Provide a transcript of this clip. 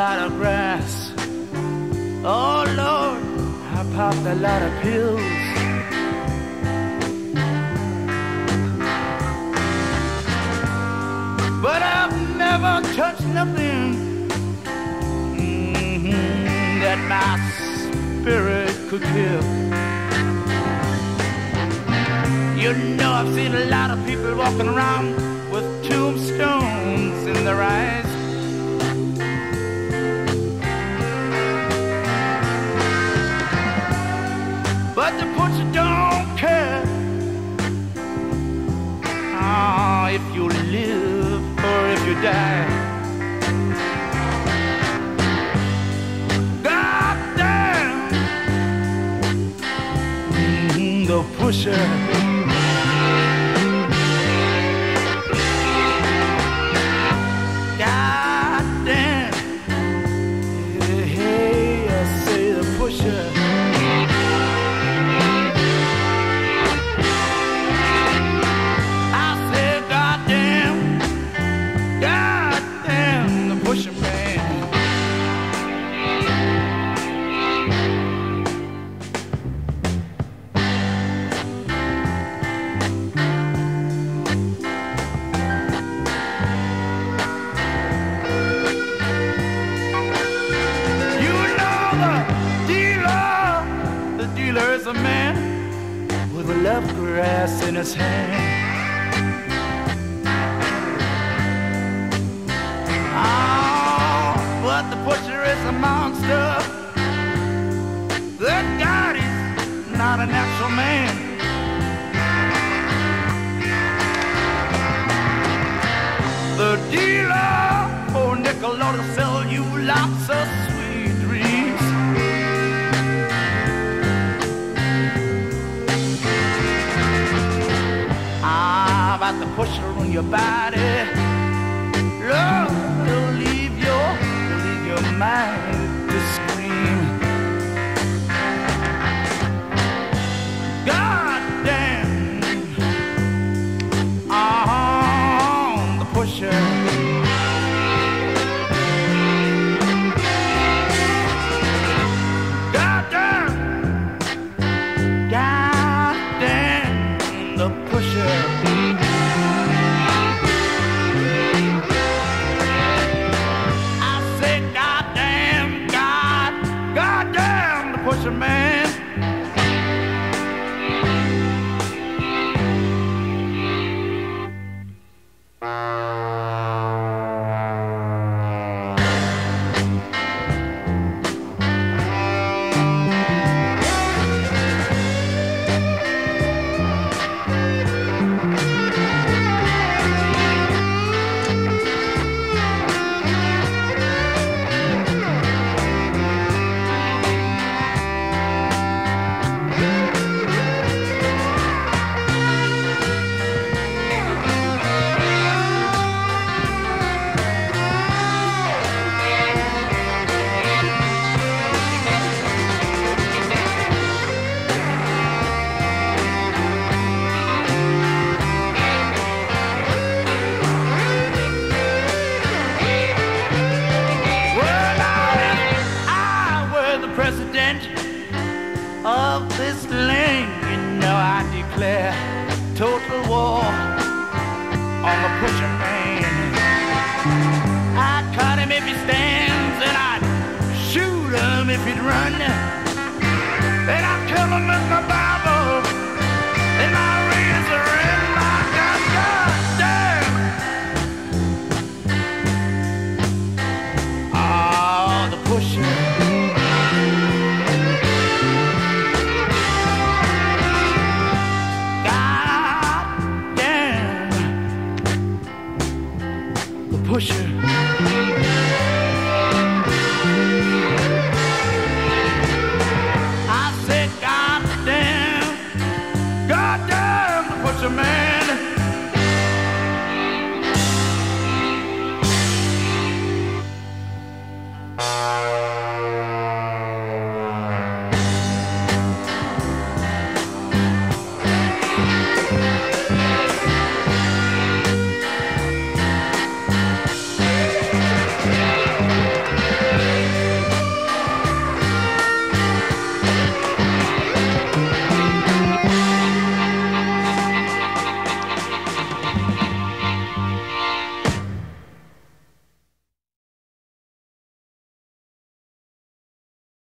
lot of grass. Oh Lord, I popped a lot of pills. But I've never touched nothing mm-hmm, that my spirit could kill. You know, I've seen a lot of people walking around with tombstones in their eyes. But the butcher don't care oh, if you live or if you die. God damn mm, the pusher. A love grass in his hand. Oh, but the pusher is a monster. Good God, he's not a natural man. The dealer, oh nickel, ought to sell you lots of sweet Pusher on your body. Love will leave your, leave your mind pusher man. Of this land, you know I declare total war on the pusher man. I'd cut him if he stands, and I'd shoot him if he'd run. And I'd kill him with my Bible